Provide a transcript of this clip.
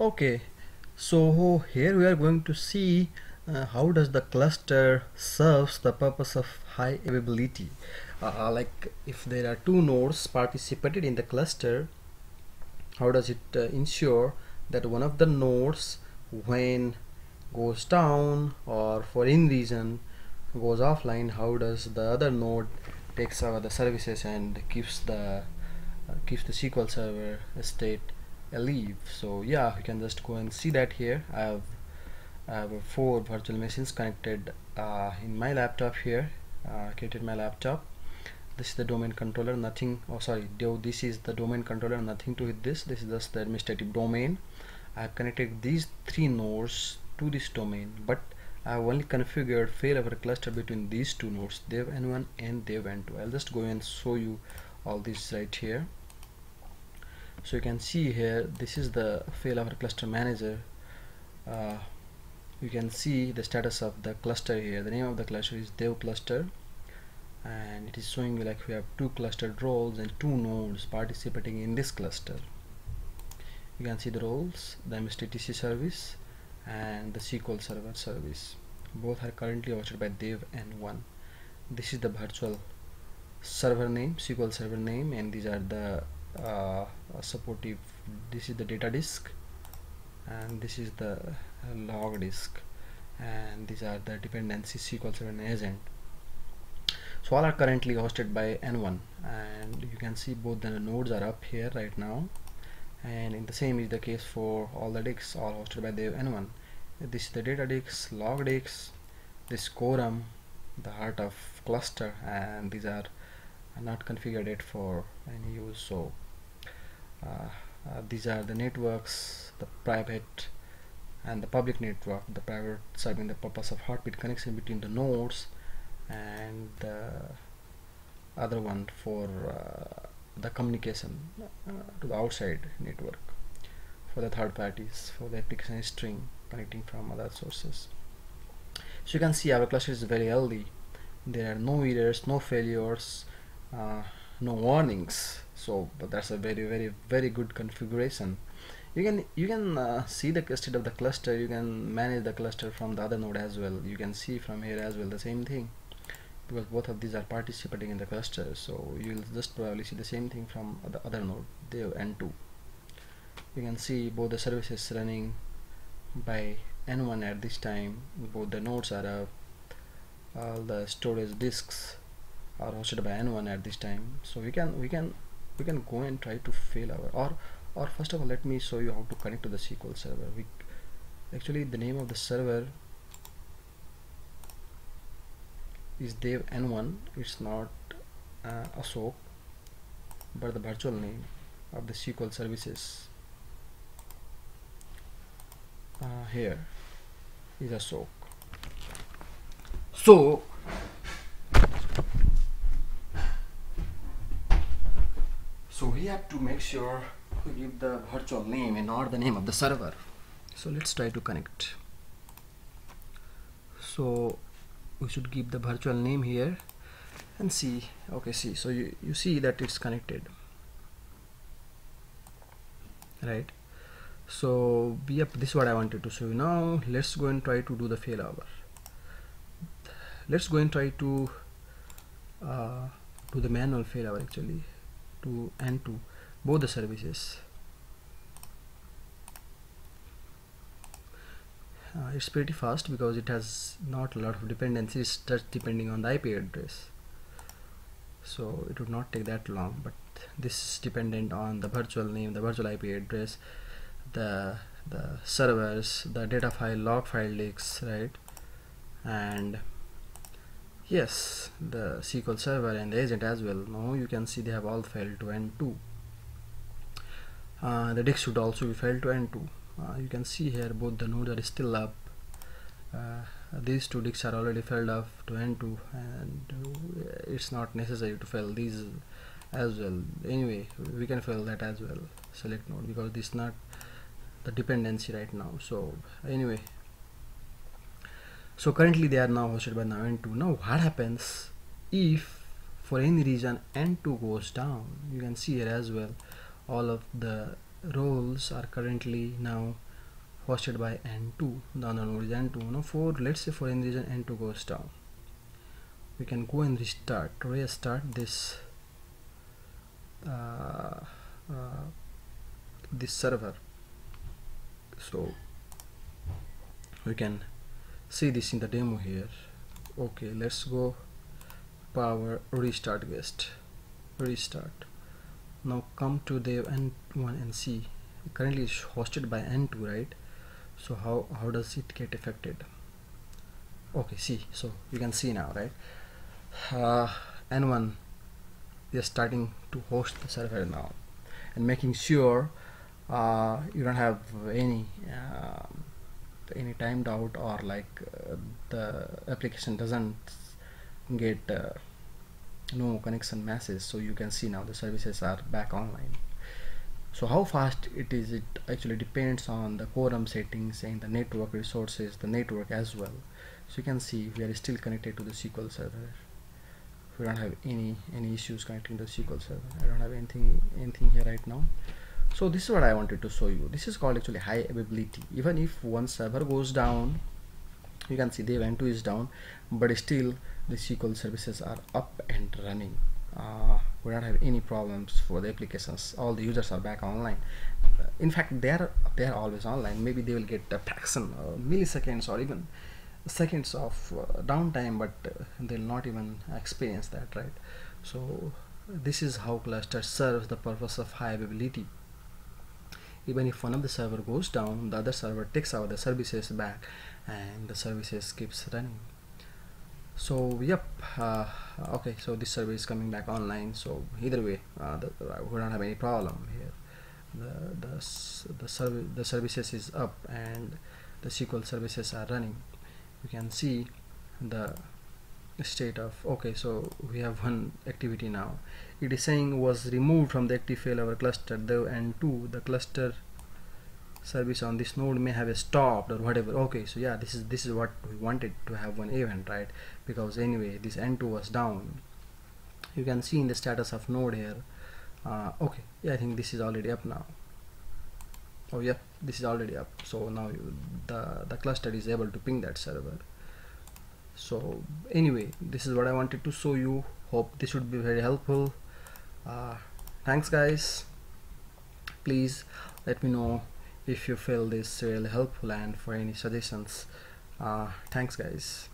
okay so here we are going to see uh, how does the cluster serves the purpose of high availability. Uh, uh, like if there are two nodes participated in the cluster how does it uh, ensure that one of the nodes when goes down or for any reason goes offline how does the other node takes over the services and keeps the uh, keeps the SQL server state alive so yeah you can just go and see that here. I have, I have four virtual machines connected uh, in my laptop here uh, created my laptop. This is the domain controller nothing oh sorry this is the domain controller nothing to hit this. This is just the administrative domain. I have connected these three nodes to this domain but I have only configured failover cluster between these two nodes dev n1 and dev n2 I'll just go and show you all this right here so you can see here this is the failover cluster manager. Uh, you can see the status of the cluster here. The name of the cluster is dev cluster. And it is showing you like we have two clustered roles and two nodes participating in this cluster. You can see the roles the MSDTC service and the SQL server service. Both are currently hosted by dev n1. This is the virtual server name SQL server name and these are the uh, supportive this is the data disk and this is the log disk and these are the dependencies SQL Server and agent so all are currently hosted by n1 and you can see both the nodes are up here right now. And in the same is the case for all the disks all hosted by the n1 this is the data disk log disk this quorum the heart of cluster and these are not configured yet for any use. So these are the networks the private and the public network. The private serving the purpose of heartbeat connection between the nodes and the other one for uh, the communication uh, to the outside network for the third parties for the application string connecting from other sources. So you can see our cluster is very healthy. There are no errors no failures. Uh, no warnings. So but that's a very very very good configuration. You can you can uh, see the state of the cluster. You can manage the cluster from the other node as well. You can see from here as well the same thing. Because both of these are participating in the cluster. So you'll just probably see the same thing from the other node there n2 you can see both the services running by n1 at this time. Both the nodes are up. All the storage disks are hosted by n1 at this time. So we can we can we can go and try to fail our or or first of all let me show you how to connect to the SQL server. We actually the name of the server is dev n1 it's not uh, Ashok but the virtual name of the SQL services uh, here is Ashok. So so we have to make sure to give the virtual name and not the name of the server. So let's try to connect. So we should give the virtual name here and see. Okay see. So you, you see that it's connected. Right? So yep this is what I wanted to show you. Now let's go and try to do the failover let's go and try to uh, do the manual failover actually to and to both the services. Uh, it's pretty fast because it has not a lot of dependencies just depending on the IP address. So it would not take that long but this is dependent on the virtual name the virtual IP address the the servers the data file log file disks right? And yes the SQL server and the agent as well. Now you can see they have all failed to n2 uh, the disk should also be failed to n2 uh, you can see here both the nodes are still up. Uh, these two disks are already failed up to n2 and uh, it's not necessary to fail these as well. Anyway we can fail that as well select node because this is not the dependency right now. So anyway so currently they are now hosted by now n2 now what happens if for any reason n2 goes down? You can see here as well all of the roles are currently now hosted by n2 the node is n2 now for let's say for any reason n2 goes down. We can go and restart restart this uh, uh, this server. So we can see this in the demo here. Okay let's go. Power restart guest. Restart. Now come to the n1 and see currently it's hosted by n2 right? So how how does it get affected? Okay see. So you can see now right? Uh, n1 is starting to host the server now. And making sure uh, you don't have any uh, any timed out or like uh, the application doesn't get uh, no connection message so you can see now the services are back online. So how fast it is it actually depends on the quorum settings and the network resources the network as well. So you can see we are still connected to the SQL server. We don't have any any issues connecting to the SQL server. I don't have anything anything here right now so this is what I wanted to show you. This is called actually high availability. Even if one server goes down you can see the event 2 is down but still the SQL services are up and running. Uh, we don't have any problems for the applications. All the users are back online. In fact they are they are always online. Maybe they will get a fraction uh, milliseconds or even seconds of uh, downtime but uh, they'll not even experience that right? So this is how cluster serves the purpose of high availability even if one of the server goes down the other server takes out the services back and the services keeps running. So yep uh, okay so this server is coming back online so either way uh, the, we don't have any problem here. The the the, serv the services is up and the SQL services are running. You can see the state of okay so we have one activity now. It is saying was removed from the active failover cluster though and two the cluster service on this node may have stopped or whatever. Okay so yeah this is this is what we wanted to have one event right? Because anyway this n2 was down. You can see in the status of node here uh, okay yeah I think this is already up now. Oh yeah this is already up. So now you, the the cluster is able to ping that server so anyway this is what I wanted to show you. Hope this would be very helpful. Uh, thanks guys. Please let me know if you feel this really helpful and for any suggestions. Uh, thanks guys